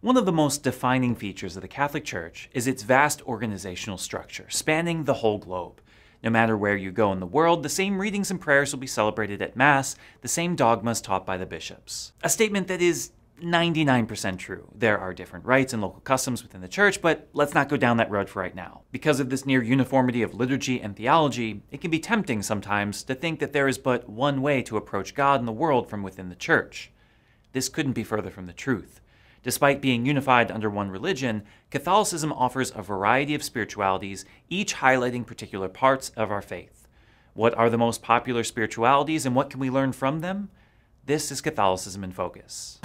One of the most defining features of the Catholic Church is its vast organizational structure, spanning the whole globe. No matter where you go in the world, the same readings and prayers will be celebrated at Mass, the same dogmas taught by the bishops. A statement that is 99% true. There are different rites and local customs within the church, but let's not go down that road for right now. Because of this near uniformity of liturgy and theology, it can be tempting sometimes to think that there is but one way to approach God and the world from within the church. This couldn't be further from the truth. Despite being unified under one religion, Catholicism offers a variety of spiritualities, each highlighting particular parts of our faith. What are the most popular spiritualities and what can we learn from them? This is Catholicism in Focus.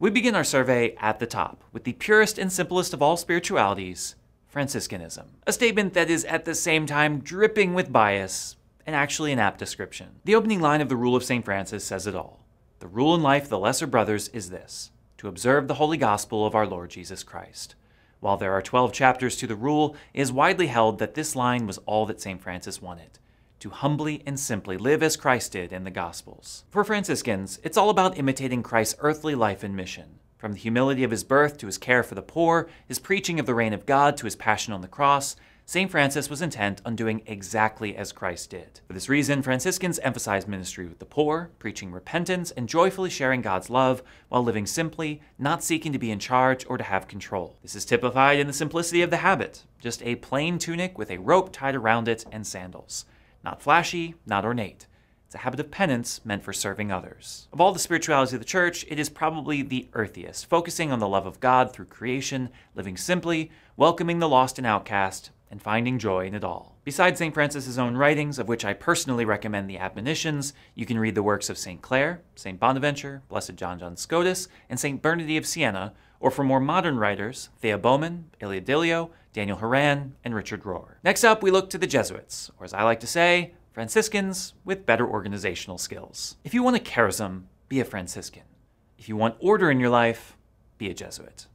We begin our survey at the top with the purest and simplest of all spiritualities, Franciscanism. A statement that is at the same time dripping with bias and actually an apt description. The opening line of the Rule of St. Francis says it all. The rule in life of the Lesser Brothers is this to observe the holy gospel of our Lord Jesus Christ. While there are 12 chapters to the rule, it is widely held that this line was all that St. Francis wanted to humbly and simply live as Christ did in the Gospels. For Franciscans, it's all about imitating Christ's earthly life and mission. From the humility of his birth to his care for the poor, his preaching of the reign of God to his passion on the cross, St. Francis was intent on doing exactly as Christ did. For this reason, Franciscans emphasize ministry with the poor, preaching repentance, and joyfully sharing God's love while living simply, not seeking to be in charge or to have control. This is typified in the simplicity of the habit just a plain tunic with a rope tied around it and sandals. Not flashy, not ornate. It's a habit of penance meant for serving others. Of all the spiritualities of the church, it is probably the earthiest, focusing on the love of God through creation, living simply, welcoming the lost and outcast, and finding joy in it all. Besides St. Francis's own writings, of which I personally recommend the Admonitions, you can read the works of St. Clare, St. Bonaventure, Blessed John Duns Scotus, and St. Bernardine of Siena, or for more modern writers, Thea Bowman, Ilia Delio, Daniel Horan, and Richard Rohr. Next up, we look to the Jesuits, or as I like to say, Franciscans with better organizational skills. If you want a charism, be a Franciscan. If you want order in your life, be a Jesuit.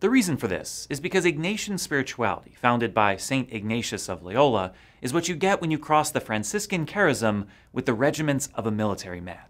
The reason for this is because Ignatian spirituality, founded by St. Ignatius of Loyola, is what you get when you cross the Franciscan charism with the regiments of a military man.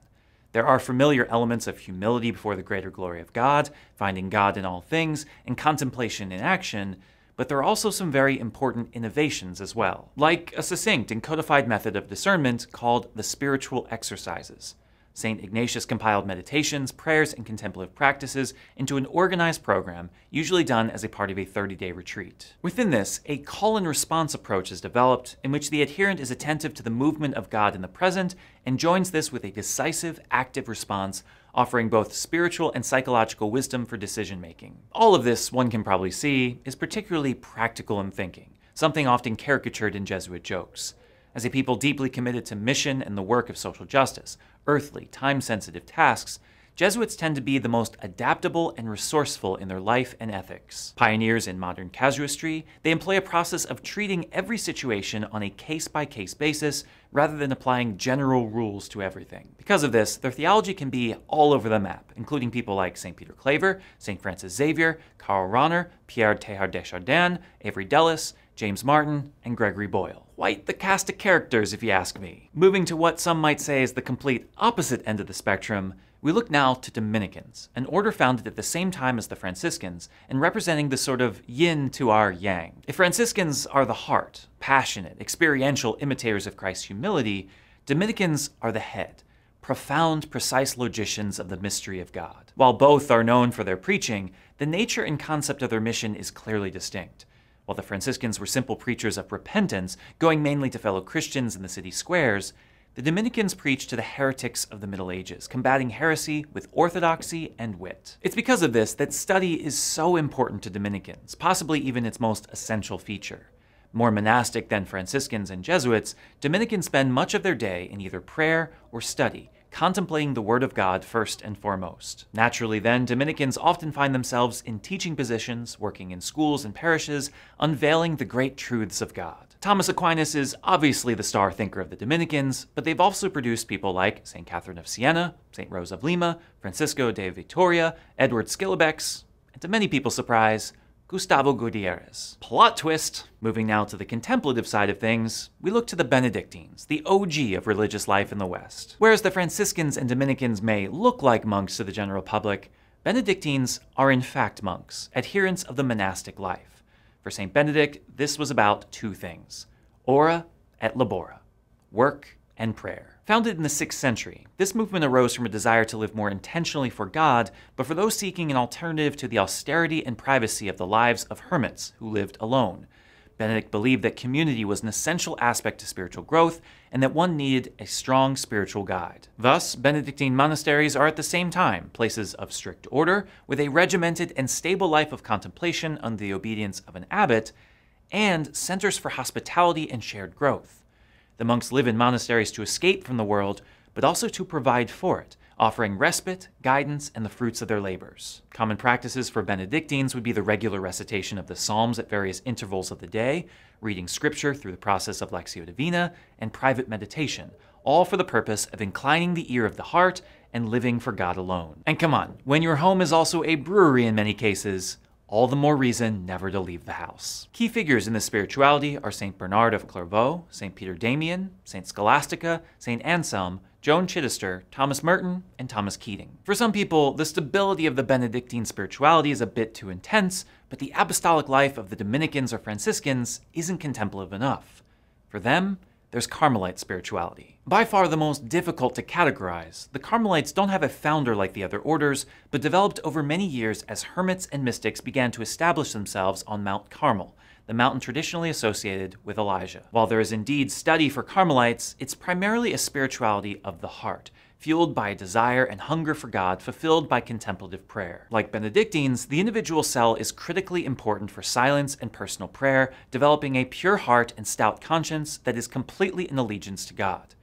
There are familiar elements of humility before the greater glory of God, finding God in all things, and contemplation in action, but there are also some very important innovations as well, like a succinct and codified method of discernment called the spiritual exercises. St. Ignatius compiled meditations, prayers, and contemplative practices into an organized program, usually done as a part of a 30 day retreat. Within this, a call and response approach is developed, in which the adherent is attentive to the movement of God in the present and joins this with a decisive, active response offering both spiritual and psychological wisdom for decision making. All of this, one can probably see, is particularly practical in thinking, something often caricatured in Jesuit jokes. As a people deeply committed to mission and the work of social justice, earthly, time sensitive tasks, Jesuits tend to be the most adaptable and resourceful in their life and ethics. Pioneers in modern casuistry, they employ a process of treating every situation on a case by case basis rather than applying general rules to everything. Because of this, their theology can be all over the map, including people like St. Peter Claver, St. Francis Xavier, Karl Rahner, Pierre Teilhard de Chardin, Avery Dulles, James Martin, and Gregory Boyle. Quite the cast of characters, if you ask me. Moving to what some might say is the complete opposite end of the spectrum, we look now to Dominicans, an order founded at the same time as the Franciscans and representing the sort of yin to our yang. If Franciscans are the heart, passionate, experiential imitators of Christ's humility, Dominicans are the head, profound, precise logicians of the mystery of God. While both are known for their preaching, the nature and concept of their mission is clearly distinct. While the Franciscans were simple preachers of repentance, going mainly to fellow Christians in the city squares, the Dominicans preached to the heretics of the Middle Ages, combating heresy with orthodoxy and wit. It's because of this that study is so important to Dominicans, possibly even its most essential feature. More monastic than Franciscans and Jesuits, Dominicans spend much of their day in either prayer or study, contemplating the Word of God first and foremost. Naturally, then, Dominicans often find themselves in teaching positions, working in schools and parishes, unveiling the great truths of God. Thomas Aquinas is obviously the star thinker of the Dominicans, but they've also produced people like St. Catherine of Siena, St. Rose of Lima, Francisco de Vitoria, Edward Schillebeeckx, and to many people's surprise, Gustavo Gutierrez. Plot twist! Moving now to the contemplative side of things, we look to the Benedictines, the OG of religious life in the West. Whereas the Franciscans and Dominicans may look like monks to the general public, Benedictines are in fact monks, adherents of the monastic life. For St. Benedict, this was about two things ora et labora, work and prayer. Founded in the 6th century, this movement arose from a desire to live more intentionally for God, but for those seeking an alternative to the austerity and privacy of the lives of hermits who lived alone. Benedict believed that community was an essential aspect to spiritual growth and that one needed a strong spiritual guide. Thus, Benedictine monasteries are at the same time places of strict order, with a regimented and stable life of contemplation under the obedience of an abbot, and centers for hospitality and shared growth. The monks live in monasteries to escape from the world, but also to provide for it, offering respite, guidance, and the fruits of their labors. Common practices for Benedictines would be the regular recitation of the Psalms at various intervals of the day, reading scripture through the process of Lectio Divina, and private meditation, all for the purpose of inclining the ear of the heart and living for God alone. And come on, when your home is also a brewery in many cases, all the more reason never to leave the house. Key figures in this spirituality are St. Bernard of Clairvaux, St. Peter Damian, St. Scholastica, St. Anselm, Joan Chittister, Thomas Merton, and Thomas Keating. For some people, the stability of the Benedictine spirituality is a bit too intense, but the apostolic life of the Dominicans or Franciscans isn't contemplative enough. For them, there's Carmelite spirituality. By far the most difficult to categorize, the Carmelites don't have a founder like the other orders, but developed over many years as hermits and mystics began to establish themselves on Mount Carmel, the mountain traditionally associated with Elijah. While there is indeed study for Carmelites, it's primarily a spirituality of the heart, fueled by a desire and hunger for God fulfilled by contemplative prayer. Like Benedictines, the individual cell is critically important for silence and personal prayer, developing a pure heart and stout conscience that is completely in allegiance to God.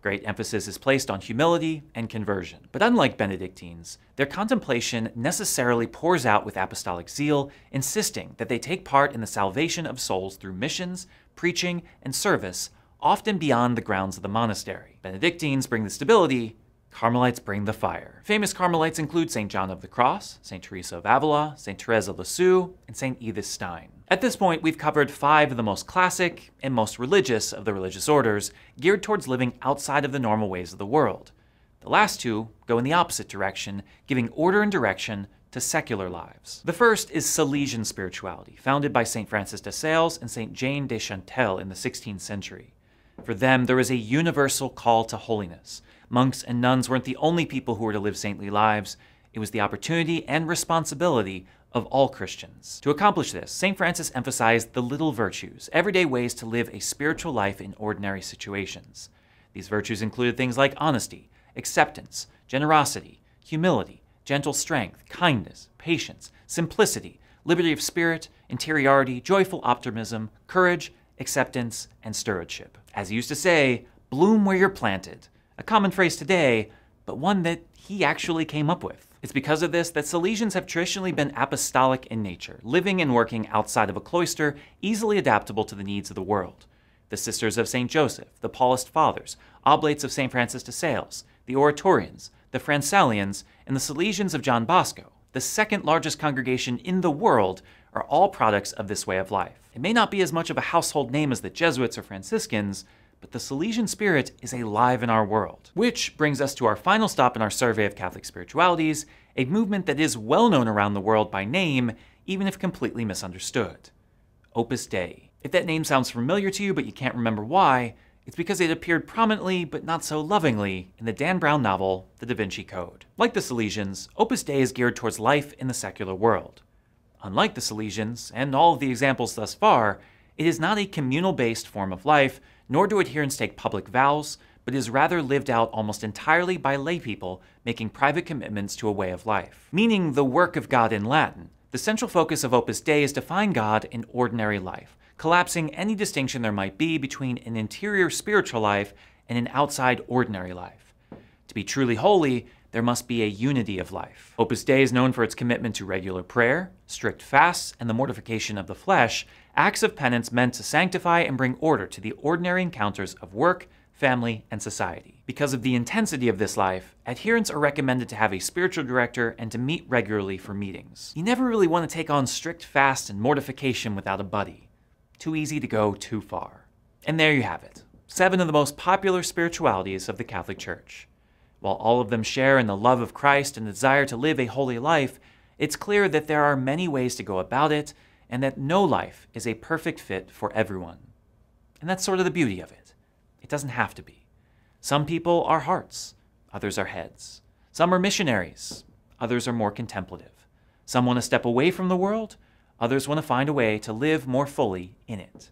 Great emphasis is placed on humility and conversion. But unlike Benedictines, their contemplation necessarily pours out with apostolic zeal, insisting that they take part in the salvation of souls through missions, preaching, and service, often beyond the grounds of the monastery. Benedictines bring the stability, Carmelites bring the fire. Famous Carmelites include St. John of the Cross, St. Teresa of Avila, St. Teresa of Lisieux, and St. Edith Stein. At this point, we've covered five of the most classic and most religious of the religious orders, geared towards living outside of the normal ways of the world. The last two go in the opposite direction, giving order and direction to secular lives. The first is Salesian spirituality, founded by St. Francis de Sales and St. Jane de Chantal in the 16th century. For them, there is a universal call to holiness. Monks and nuns weren't the only people who were to live saintly lives, it was the opportunity and responsibility of all Christians. To accomplish this, St. Francis emphasized the little virtues, everyday ways to live a spiritual life in ordinary situations. These virtues included things like honesty, acceptance, generosity, humility, gentle strength, kindness, patience, simplicity, liberty of spirit, interiority, joyful optimism, courage, acceptance, and stewardship. As he used to say, bloom where you're planted, a common phrase today, but one that he actually came up with. It's because of this that Salesians have traditionally been apostolic in nature, living and working outside of a cloister, easily adaptable to the needs of the world. The Sisters of St. Joseph, the Paulist Fathers, Oblates of St. Francis de Sales, the Oratorians, the Fransalians, and the Salesians of John Bosco, the second largest congregation in the world, are all products of this way of life. It may not be as much of a household name as the Jesuits or Franciscans, but the Salesian spirit is alive in our world. Which brings us to our final stop in our survey of Catholic spiritualities, a movement that is well known around the world by name, even if completely misunderstood. Opus Dei. If that name sounds familiar to you but you can't remember why, it's because it appeared prominently but not so lovingly in the Dan Brown novel, The Da Vinci Code. Like the Salesians, Opus Dei is geared towards life in the secular world. Unlike the Salesians, and all of the examples thus far, it is not a communal based form of life, nor do adherents take public vows, but is rather lived out almost entirely by laypeople making private commitments to a way of life. Meaning the work of God in Latin, the central focus of Opus Dei is to find God in ordinary life, collapsing any distinction there might be between an interior spiritual life and an outside ordinary life. To be truly holy, there must be a unity of life. Opus Dei is known for its commitment to regular prayer, strict fasts, and the mortification of the flesh, acts of penance meant to sanctify and bring order to the ordinary encounters of work, family, and society. Because of the intensity of this life, adherents are recommended to have a spiritual director and to meet regularly for meetings. You never really want to take on strict fast and mortification without a buddy. Too easy to go too far. And there you have it seven of the most popular spiritualities of the Catholic Church. While all of them share in the love of Christ and the desire to live a holy life, it's clear that there are many ways to go about it and that no life is a perfect fit for everyone. And that's sort of the beauty of it. It doesn't have to be. Some people are hearts, others are heads. Some are missionaries, others are more contemplative. Some want to step away from the world, others want to find a way to live more fully in it.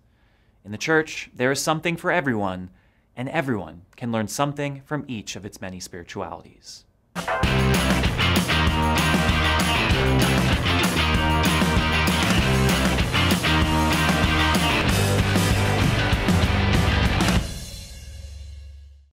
In the church, there is something for everyone, and everyone can learn something from each of its many spiritualities.